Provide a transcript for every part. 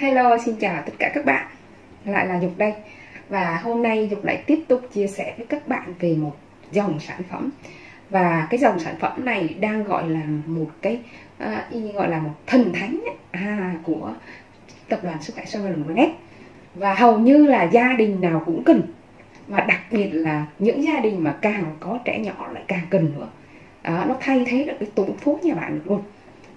Hello, xin chào tất cả các bạn. Lại là Dục đây. Và hôm nay Dục lại tiếp tục chia sẻ với các bạn về một dòng sản phẩm. Và cái dòng sản phẩm này đang gọi là một cái à, gọi là một thần thánh à, của tập đoàn sức khỏe Sovereign Net Và hầu như là gia đình nào cũng cần. Và đặc biệt là những gia đình mà càng có trẻ nhỏ lại càng cần nữa. Đó, Nó thay thế được cái tủ thuốc nhà bạn luôn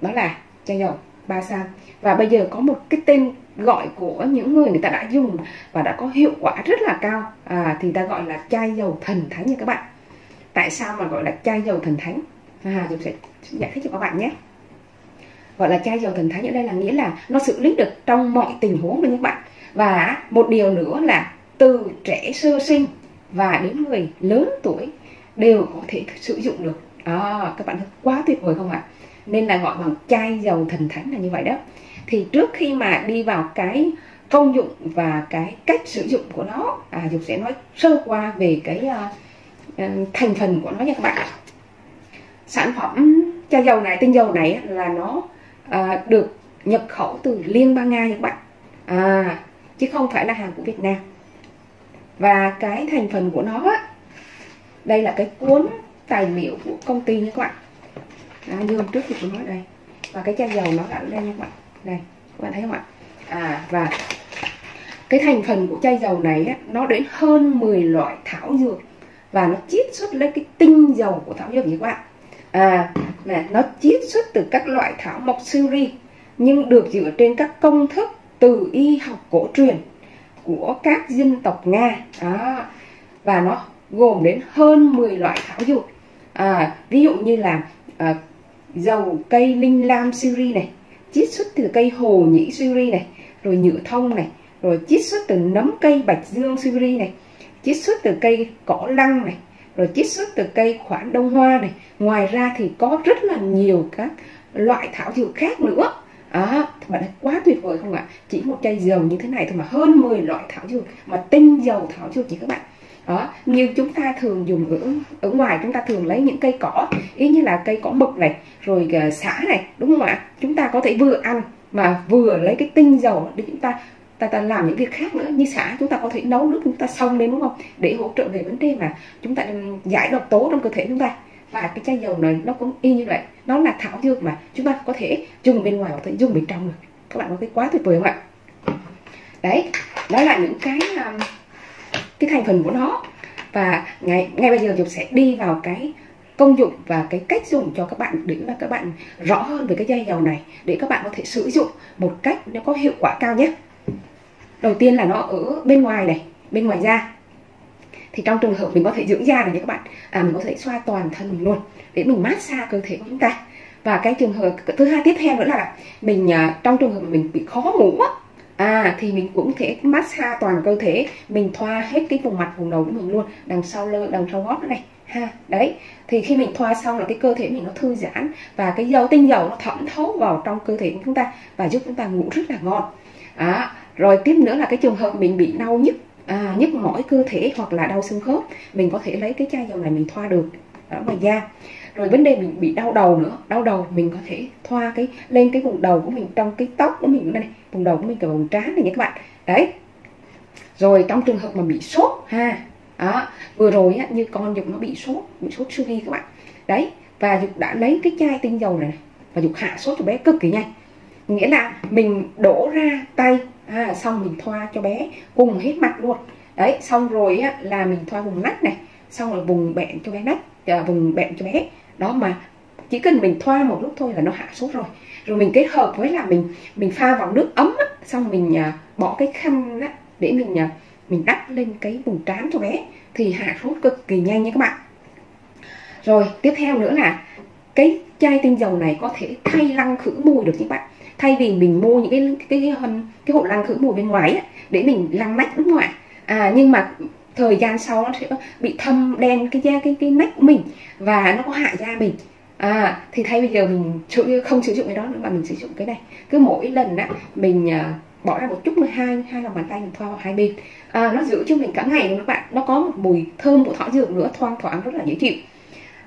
Đó là chai dầu ba sao. Và bây giờ có một cái tên gọi của những người người ta đã dùng và đã có hiệu quả rất là cao. À, thì ta gọi là chai dầu thần thánh nha các bạn. Tại sao mà gọi là chai dầu thần thánh? À, chúng sẽ giải thích cho các bạn nhé. Gọi là chai dầu thần thánh ở đây là nghĩa là nó xử lý được trong mọi tình huống luôn các bạn. Và một điều nữa là từ trẻ sơ sinh và đến người lớn tuổi đều có thể sử dụng được. À, các bạn thấy quá tuyệt vời không ạ? Nên là gọi bằng chai dầu thần thánh là như vậy đó. Thì trước khi mà đi vào cái công dụng và cái cách sử dụng của nó à, dục sẽ nói sơ qua về cái uh, thành phần của nó nha các bạn. Sản phẩm chai dầu này tinh dầu này là nó uh, được nhập khẩu từ liên bang nga nha các bạn. À, chứ không phải là hàng của việt nam. Và cái thành phần của nó á, đây là cái cuốn tài liệu của công ty nha các bạn à, như hôm trước thì tôi nói đây. Và cái chai dầu nó gắn đây nha các bạn. Đây các bạn thấy không ạ? À và cái thành phần của chai dầu này á, nó đến hơn 10 loại thảo dược. Và nó chiết xuất lấy cái tinh dầu của thảo dược như các bạn. À nè nó chiết xuất từ các loại thảo mộc siêu ri nhưng được dựa trên các công thức từ y học cổ truyền của các dân tộc Nga. À, và nó gồm đến hơn 10 loại thảo dược. À, ví dụ như là à, dầu cây linh lam Syri này chiết xuất từ cây hồ nhĩ Syri này rồi nhựa thông này rồi chiết xuất từ nấm cây bạch dương Syri này chiết xuất từ cây cỏ lăng này rồi chiết xuất từ cây khoản đông hoa này. Ngoài ra thì có rất là nhiều các loại thảo dược khác nữa. À, bạn ấy quá tuyệt vời không ạ? Chỉ một chai dầu như thế này thôi mà hơn 10 loại thảo dược mà tinh dầu thảo dược chỉ các bạn đó như chúng ta thường dùng ở ở ngoài chúng ta thường lấy những cây cỏ ý như là cây cỏ mực này rồi ờ, xả này đúng không ạ? Chúng ta có thể vừa ăn mà vừa lấy cái tinh dầu để chúng ta ta, ta làm những việc khác nữa. Như xả chúng ta có thể nấu nước chúng ta xông lên đúng không? Để hỗ trợ về vấn đề mà chúng ta giải độc tố trong cơ thể chúng ta. Và cái chai dầu này nó cũng y như vậy. Nó là thảo dược mà chúng ta có thể dùng bên ngoài có thể dùng bên trong được. Các bạn có thấy quá tuyệt vời không ạ? Đấy đó là những cái um, cái thành phần của nó. Và ngay ngay bây giờ chúng sẽ đi vào cái công dụng và cái cách dùng cho các bạn để mà các bạn rõ hơn về cái dây dầu này để các bạn có thể sử dụng một cách nó có hiệu quả cao nhất. Đầu tiên là nó ở bên ngoài này bên ngoài da. Thì trong trường hợp mình có thể dưỡng da này nhé các bạn à, mình có thể xoa toàn thân mình luôn để mình massage cơ thể của chúng ta. Và cái trường hợp thứ hai tiếp theo nữa là mình à, trong trường hợp mình bị khó ngủ á à thì mình cũng thể massage toàn cơ thể. Mình thoa hết cái vùng mặt vùng đầu của mình luôn. Đằng sau lơ đằng sau gót này. Ha đấy. Thì khi mình thoa xong là cái cơ thể mình nó thư giãn và cái dầu tinh dầu nó thẩm thấu vào trong cơ thể của chúng ta và giúp chúng ta ngủ rất là ngon. À, rồi tiếp nữa là cái trường hợp mình bị đau nhức à, nhức mỏi cơ thể hoặc là đau xương khớp mình có thể lấy cái chai dầu này mình thoa được ở ngoài da. Rồi vấn đề mình bị đau đầu nữa. Đau đầu mình có thể thoa cái lên cái vùng đầu của mình trong cái tóc của mình đây này vùng đầu của mình cả vùng trán này nhé các bạn. Đấy. Rồi trong trường hợp mà bị sốt ha đó vừa rồi á, như con dục nó bị sốt bị sốt siêu vi các bạn. Đấy và dục đã lấy cái chai tinh dầu này và dục hạ sốt cho bé cực kỳ nhanh. Nghĩa là mình đổ ra tay à, xong mình thoa cho bé cùng hết mặt luôn. Đấy xong rồi á, là mình thoa vùng nách này xong rồi vùng bẹn cho bé nách à, vùng bẹn cho bé. Đó mà chỉ cần mình thoa một lúc thôi là nó hạ sốt rồi rồi mình kết hợp với là mình mình pha vào nước ấm á, xong mình à, bỏ cái khăn á, để mình à, mình đắp lên cái vùng trán cho bé thì hạ sốt cực kỳ nhanh nha các bạn. Rồi tiếp theo nữa là cái chai tinh dầu này có thể thay lăng khử mùi được các bạn. Thay vì mình mua những cái cái cái, cái, cái hộp lăng khử mùi bên ngoài á, để mình lăng nách đúng không ạ? À nhưng mà thời gian sau nó sẽ bị thâm đen cái da cái cái nách của mình và nó có hại da mình à thì thay bây giờ mình không sử dụng cái đó nữa mà mình sử dụng cái này. Cứ mỗi lần á mình à, bỏ ra một chút nữa hai hai lòng bàn tay mình thoa vào hai bên. À, nó giữ cho mình cả ngày luôn các bạn. Nó có một mùi thơm của thảo dược nữa thoang thoảng rất là dễ chịu.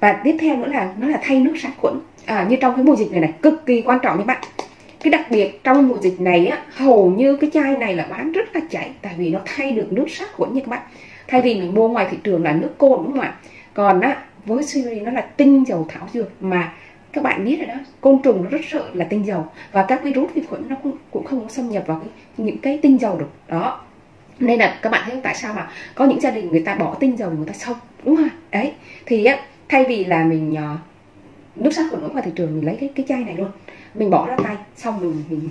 Và tiếp theo nữa là nó là thay nước sát khuẩn. À, như trong cái mùa dịch này này cực kỳ quan trọng các bạn. Cái đặc biệt trong mùa dịch này á hầu như cái chai này là bán rất là chạy tại vì nó thay được nước sát khuẩn nha các bạn. Thay vì mình mua ngoài thị trường là nước cồn đúng không ạ? Còn á với Siri nó là tinh dầu thảo dược mà các bạn biết rồi đó côn trùng nó rất sợ là tinh dầu. Và các virus vi khuẩn nó cũng, cũng không xâm nhập vào cái, những cái tinh dầu được. Đó. Nên là các bạn thấy tại sao mà có những gia đình người ta bỏ tinh dầu người ta xong đúng không đấy. Thì á thay vì là mình uh, nước sát khuẩn vào thị trường mình lấy cái cái chai này luôn. Mình bỏ ra tay xong mình mình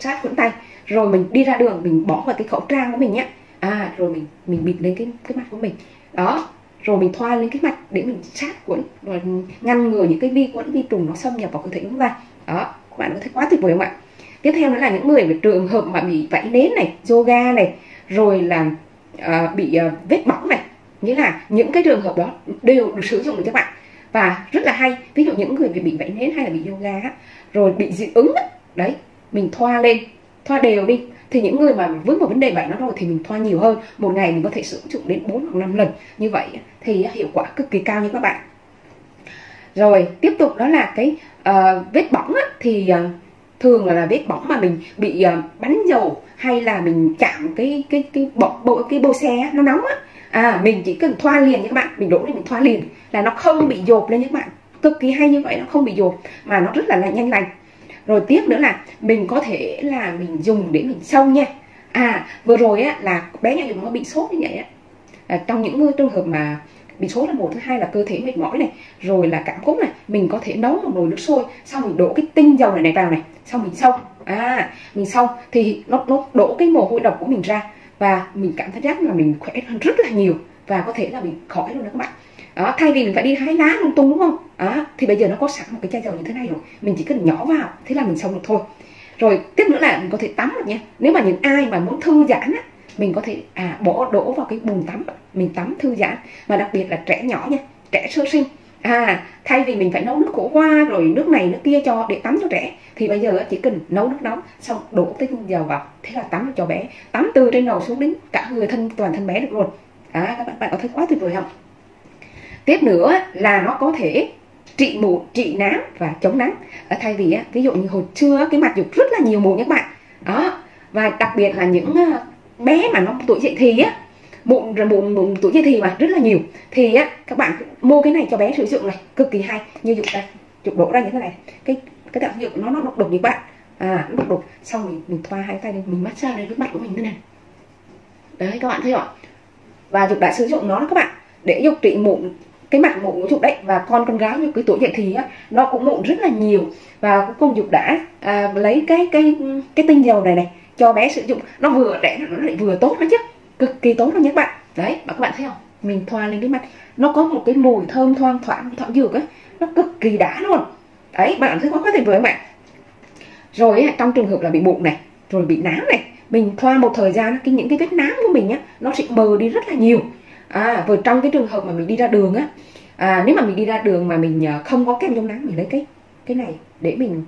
sát khuẩn tay. Rồi mình đi ra đường mình bỏ vào cái khẩu trang của mình nhé à rồi mình mình bịt lên cái cái mặt của mình. Đó rồi mình thoa lên cái mặt để mình sát khuẩn rồi ngăn ngừa những cái vi khuẩn vi trùng nó xâm nhập vào cơ thể chúng ta. Đó các bạn có thấy quá tuyệt vời không ạ? Tiếp theo nữa là những người về trường hợp mà bị vẫy nến này yoga này rồi là uh, bị uh, vết bỏng này. Nghĩa là những cái trường hợp đó đều được sử dụng được các bạn. Và rất là hay ví dụ những người bị bị vẫy nến hay là bị yoga rồi bị dị ứng đấy mình thoa lên thoa đều đi thì những người mà vướng vào vấn đề bệnh đó rồi thì mình thoa nhiều hơn. Một ngày mình có thể sử dụng đến 4 hoặc 5 lần. Như vậy thì hiệu quả cực kỳ cao như các bạn. Rồi tiếp tục đó là cái uh, vết bỏng á, thì uh, thường là, là vết bỏng mà mình bị uh, bắn dầu hay là mình chạm cái cái cái bộ, bộ cái bô xe nó nóng á. À mình chỉ cần thoa liền nha các bạn. Mình đổ lên mình thoa liền là nó không bị dột lên nha các bạn. Cực kỳ hay như vậy nó không bị dột mà nó rất là, là nhanh lành rồi tiếp nữa là mình có thể là mình dùng để mình xông nha. À vừa rồi á là bé nhà dùng nó bị sốt như vậy á. À, trong những trường hợp mà bị sốt là một thứ hai là cơ thể mệt mỏi này rồi là cảm cúm này mình có thể nấu một nồi nước sôi xong mình đổ cái tinh dầu này này vào này xong mình xông à mình xông thì nó nó đổ cái mồ hôi độc của mình ra và mình cảm thấy rất là mình khỏe hơn rất là nhiều và có thể là mình khỏi luôn đó các bạn đó, thay vì mình phải đi hái lá lung tung đúng không? Đó, thì bây giờ nó có sẵn một cái chai dầu như thế này rồi. Mình chỉ cần nhỏ vào thế là mình xong được thôi. Rồi tiếp nữa là mình có thể tắm được nha. Nếu mà những ai mà muốn thư giãn á mình có thể à bỏ đổ vào cái bồn tắm. Mình tắm thư giãn. Mà đặc biệt là trẻ nhỏ nha trẻ sơ sinh. À thay vì mình phải nấu nước khổ hoa rồi nước này nước kia cho để tắm cho trẻ thì bây giờ chỉ cần nấu nước nóng xong đổ tinh dầu vào thế là tắm cho bé. Tắm từ trên đầu xuống đến cả người thân toàn thân bé được luôn. À các bạn bạn có thấy quá tuyệt vời không? Tiếp nữa là nó có thể trị mụn trị nám và chống nắng. Ở thay vì ví dụ như hồi trưa cái mặt dục rất là nhiều mụn các bạn. Đó và đặc biệt là những ờ, bé mà nó tuổi dậy thì á mụn rồi mụn, mụn tuổi dậy thì mà rất là nhiều thì á các bạn mua cái này cho bé sử dụng này cực kỳ hay. Như dụng đây chụp đổ ra như thế này cái cái tạo dụng nó nó độc độc như bạn? À nó độc độc xong mình mình thoa hai tay lên mình massage lên cái mặt của mình thế này. Đấy các bạn thấy không và dục đã sử dụng nó đó các bạn. Để dục trị mụn cái mặt mụn của dục đấy và con con gái như cái tuổi dậy thì á nó cũng mụn rất là nhiều và cuối công dục đã à, lấy cái cái cái tinh dầu này này cho bé sử dụng. Nó vừa rẻ nó lại vừa tốt nó chứ cực kỳ tốt luôn nhé các bạn. Đấy mà các bạn thấy không? Mình thoa lên cái mặt nó có một cái mùi thơm thoang thoảng thảo dược á nó cực kỳ đã luôn. Đấy bạn thấy có có thể vừa không bạn. Rồi trong trường hợp là bị bụng này rồi bị nám này mình thoa một thời gian cái những cái vết nám của mình á nó sẽ bờ đi rất là nhiều à vừa trong cái trường hợp mà mình đi ra đường á à, nếu mà mình đi ra đường mà mình à, không có kem chống nắng mình lấy cái cái này để mình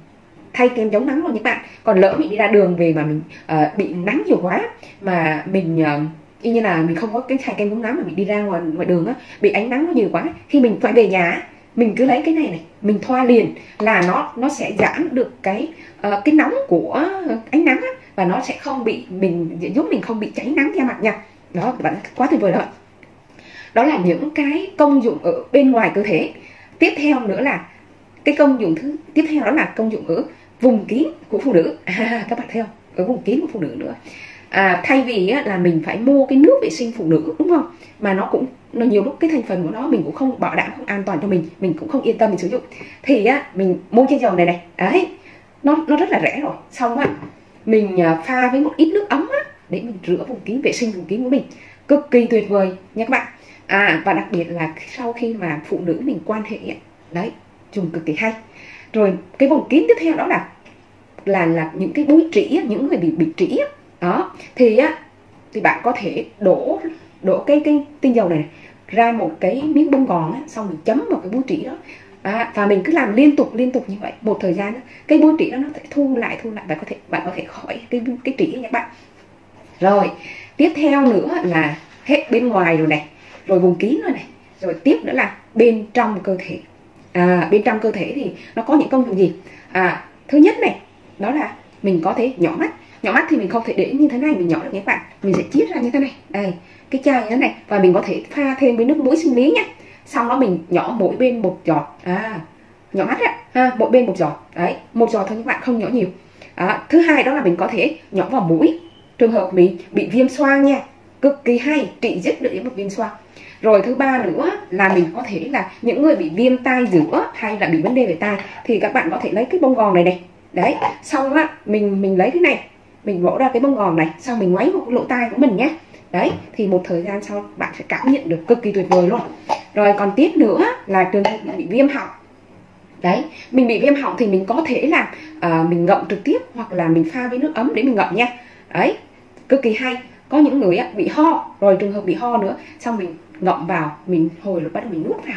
thay kem chống nắng luôn các bạn. Còn lỡ mình đi ra đường về mà mình uh, bị nắng nhiều quá mà mình uh, y như là mình không có cái thay kem chống nắng mà mình đi ra ngoài ngoài đường á bị ánh nắng nó nhiều quá khi mình phải về nhà mình cứ lấy cái này này mình thoa liền là nó nó sẽ giảm được cái uh, cái nóng của ánh nắng á, và nó sẽ không bị mình giúp mình không bị cháy nắng da mặt nha. Đó các bạn quá tuyệt vời rồi đó là những cái công dụng ở bên ngoài cơ thể. Tiếp theo nữa là cái công dụng thứ tiếp theo đó là công dụng ở vùng kín của phụ nữ. À, các bạn thấy không? Ở vùng kín của phụ nữ nữa. À, thay vì á, là mình phải mua cái nước vệ sinh phụ nữ đúng không? Mà nó cũng nó nhiều lúc cái thành phần của nó mình cũng không bảo đảm không an toàn cho mình mình cũng không yên tâm mình sử dụng. Thì á mình mua chai dầu này này. Đấy nó nó rất là rẻ rồi. Xong á mình à, pha với một ít nước ấm á để mình rửa vùng kín vệ sinh vùng kín của mình. Cực kỳ tuyệt vời nha các bạn à và đặc biệt là sau khi mà phụ nữ mình quan hệ đấy dùng cực kỳ hay. Rồi cái vòng kín tiếp theo đó là là là những cái búi trĩ những người bị bị trĩ đó thì á thì bạn có thể đổ đổ cái cái tinh dầu này, này ra một cái miếng bông gòn á, xong mình chấm vào cái búi trĩ đó. À, và mình cứ làm liên tục liên tục như vậy. Một thời gian đó, cái búi trĩ đó nó sẽ thu lại thu lại. Và có thể bạn có thể khỏi cái cái trĩ nha các bạn. Rồi tiếp theo nữa là hết bên ngoài rồi này rồi vùng kín rồi này. Rồi tiếp nữa là bên trong cơ thể. À, bên trong cơ thể thì nó có những công dụng gì? À, thứ nhất này đó là mình có thể nhỏ mắt. Nhỏ mắt thì mình không thể để như thế này mình nhỏ được nhé các bạn. Mình sẽ chiết ra như thế này. Đây cái chai như thế này. Và mình có thể pha thêm với nước muối sinh lý nhé sau đó mình nhỏ mỗi bên một giọt. À nhỏ mắt á ha à, mỗi bên một giọt. Đấy một giọt thôi các bạn không nhỏ nhiều. À, thứ hai đó là mình có thể nhỏ vào mũi. Trường hợp mình bị viêm xoang nha. Cực kỳ hay trị dứt được những một viêm xoang rồi thứ ba nữa là mình có thể là những người bị viêm tai giữa hay là bị vấn đề về tai thì các bạn có thể lấy cái bông gòn này này. Đấy xong á mình mình lấy cái này mình vỗ ra cái bông gòn này xong mình ngoáy vào cái lỗ tai của mình nhé. Đấy thì một thời gian sau bạn sẽ cảm nhận được cực kỳ tuyệt vời luôn. Rồi còn tiếp nữa là trường hợp bị viêm họng. Đấy mình bị viêm họng thì mình có thể là uh, mình ngậm trực tiếp hoặc là mình pha với nước ấm để mình ngậm nha. Đấy cực kỳ hay có những người á, bị ho rồi trường hợp bị ho nữa xong mình ngậm vào mình hồi rồi bắt đầu mình nuốt vào.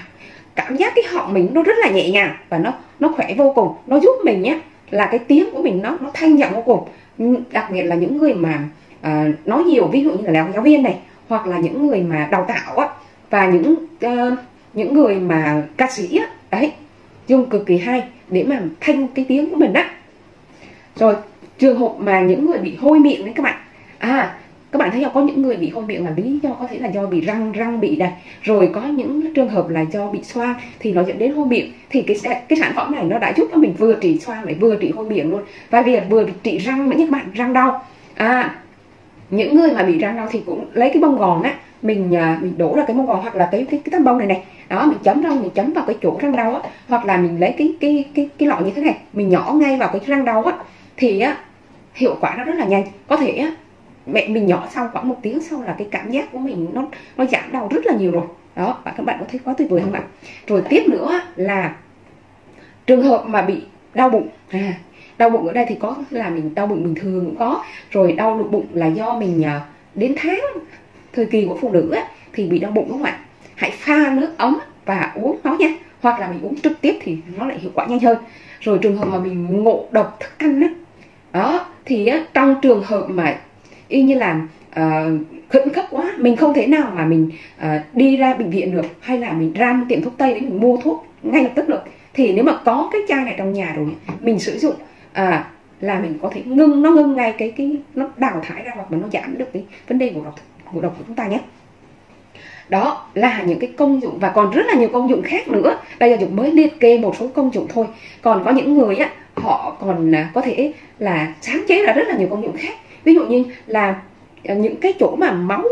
Cảm giác cái họng mình nó rất là nhẹ nhàng và nó nó khỏe vô cùng. Nó giúp mình nhé là cái tiếng của mình nó nó thanh giọng vô cùng. Đặc biệt là những người mà uh, nói nhiều ví dụ như là giáo viên này hoặc là những người mà đào tạo á và những uh, những người mà ca sĩ á đấy dùng cực kỳ hay để mà thanh cái tiếng của mình á. Rồi trường hợp mà những người bị hôi miệng đấy các bạn à các bạn thấy không? Có những người bị hôi miệng là lý do có thể là do bị răng răng bị này. Rồi có những trường hợp là do bị xoa thì nó dẫn đến hôi miệng. Thì cái cái sản phẩm này nó đã giúp cho mình vừa trị xoa lại vừa trị hôi miệng luôn. Và việc vừa trị răng với các bạn, răng đau. À những người mà bị răng đau thì cũng lấy cái bông gòn á, mình à, mình đổ ra cái bông gòn hoặc là cái cái cái tấm bông này này. Đó, mình chấm răng, mình chấm vào cái chỗ răng đau á. Hoặc là mình lấy cái cái cái cái lọ như thế này, mình nhỏ ngay vào cái răng đau á. Thì á, hiệu quả nó rất là nhanh. Có thể á mẹ mình nhỏ sau khoảng một tiếng sau là cái cảm giác của mình nó nó giảm đau rất là nhiều rồi. Đó và các bạn có thấy quá tuyệt vời không ạ? Rồi tiếp nữa là trường hợp mà bị đau bụng. À, đau bụng ở đây thì có là mình đau bụng bình thường cũng có. Rồi đau bụng là do mình à, đến tháng thời kỳ của phụ nữ ấy, thì bị đau bụng đúng không ạ? Hãy pha nước ấm và uống nó nha. Hoặc là mình uống trực tiếp thì nó lại hiệu quả nhanh hơn. Rồi trường hợp mà mình ngộ độc thức ăn á đó thì á, trong trường hợp mà y như là uh, khẩn cấp quá mình không thể nào mà mình uh, đi ra bệnh viện được hay là mình ra một tiệm thuốc tây để mình mua thuốc ngay lập tức được. Thì nếu mà có cái chai này trong nhà rồi mình sử dụng à, là mình có thể ngưng nó ngưng ngay cái cái nó đào thải ra hoặc là nó giảm được cái vấn đề ngộ độc ngộ độc của chúng ta nhé. Đó là những cái công dụng và còn rất là nhiều công dụng khác nữa. Đây là dụng mới liệt kê một số công dụng thôi. Còn có những người á họ còn à, có thể là sáng chế ra rất là nhiều công dụng khác ví dụ như là ờ, những cái chỗ mà máu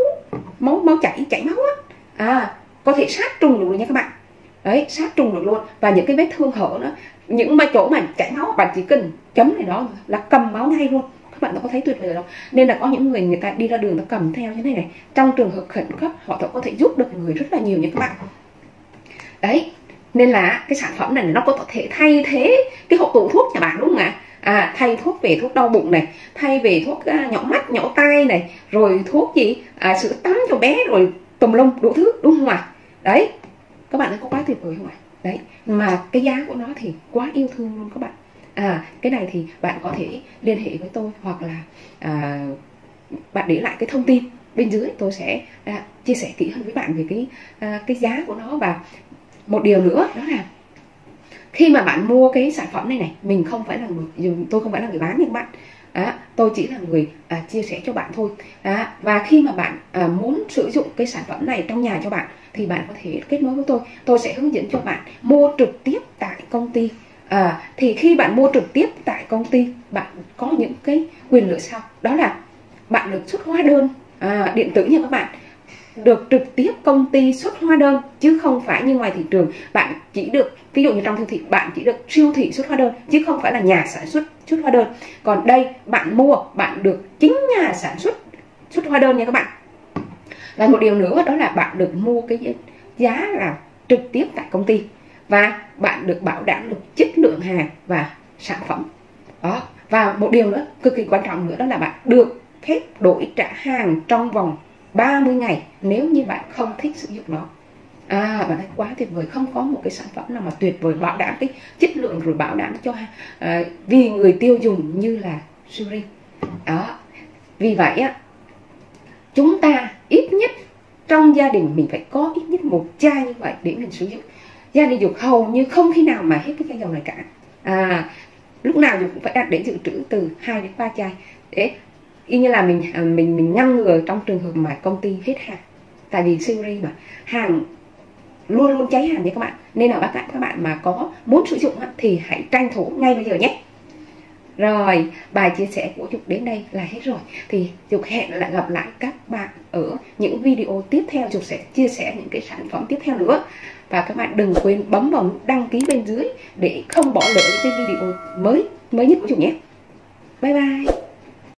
máu máu chảy chảy máu á à có thể sát trùng được luôn nha các bạn. Đấy sát trùng được luôn. Và những cái vết thương hở nữa những mà chỗ mà chảy máu bạn chỉ cần chấm này đó là cầm máu ngay luôn. Các bạn đã có thấy tuyệt vời không nên là có những người người ta đi ra đường nó cầm theo như thế này. Này trong trường hợp khẩn cấp họ có thể giúp được người rất là nhiều nha các bạn. Đấy nên là cái sản phẩm này nó có thể thay thế cái hộp tủ thuốc nhà bạn đúng không ạ? à, À, thay thuốc về thuốc đau bụng này thay về thuốc uh, nhỏ mắt nhỏ tai này rồi thuốc gì? À, sữa tắm cho bé rồi tùm lum đủ thứ đúng không ạ? Đấy các bạn thấy có quá tuyệt vời không ạ? Đấy mà cái giá của nó thì quá yêu thương luôn các bạn. À cái này thì bạn có thể liên hệ với tôi hoặc là à, bạn để lại cái thông tin bên dưới tôi sẽ à, chia sẻ kỹ hơn với bạn về cái à, cái giá của nó. Và một điều nữa đó là khi mà bạn mua cái sản phẩm này này mình không phải là người tôi không phải là người bán nhưng bạn. Đó, tôi chỉ là người à, chia sẻ cho bạn thôi. Đó, và khi mà bạn à, muốn sử dụng cái sản phẩm này trong nhà cho bạn thì bạn có thể kết nối với tôi. Tôi sẽ hướng dẫn cho bạn mua trực tiếp tại công ty. À, thì khi bạn mua trực tiếp tại công ty bạn có những cái quyền lợi sau. Đó là bạn được xuất hóa đơn à, điện tử nha các bạn được trực tiếp công ty xuất hóa đơn, chứ không phải như ngoài thị trường. Bạn chỉ được, ví dụ như trong siêu thị, bạn chỉ được siêu thị xuất hóa đơn, chứ không phải là nhà sản xuất xuất hóa đơn. Còn đây, bạn mua, bạn được chính nhà sản xuất xuất hóa đơn nha các bạn. Và một điều nữa đó là bạn được mua cái giá là trực tiếp tại công ty. Và bạn được bảo đảm được chất lượng hàng và sản phẩm. Đó. Và một điều nữa cực kỳ quan trọng nữa đó là bạn được phép đổi trả hàng trong vòng 30 ngày nếu như bạn không thích sử dụng nó. À bạn thấy quá tuyệt vời. Không có một cái sản phẩm nào mà tuyệt vời bảo đảm cái chất lượng rồi bảo đảm cho à, vì người tiêu dùng như là Suri đó. Vì vậy á chúng ta ít nhất trong gia đình mình phải có ít nhất một chai như vậy để mình sử dụng. Gia đình dục hầu như không khi nào mà hết cái chai dầu này cả. À lúc nào dục cũng phải đặt để dự trữ từ 2 đến 3 chai để y như là mình à, mình mình ngăn ngừa trong trường hợp mà công ty hết hàng tại vì series mà, hàng luôn luôn cháy hàng nha các bạn. Nên là các các bạn mà có muốn sử dụng thì hãy tranh thủ ngay bây giờ nhé. Rồi, bài chia sẻ của Dục đến đây là hết rồi. Thì Dục hẹn lại gặp lại các bạn ở những video tiếp theo. Dục sẽ chia sẻ những cái sản phẩm tiếp theo nữa. Và các bạn đừng quên bấm vào nút đăng ký bên dưới để không bỏ lỡ những cái video mới mới nhất của Dục nhé. Bye bye.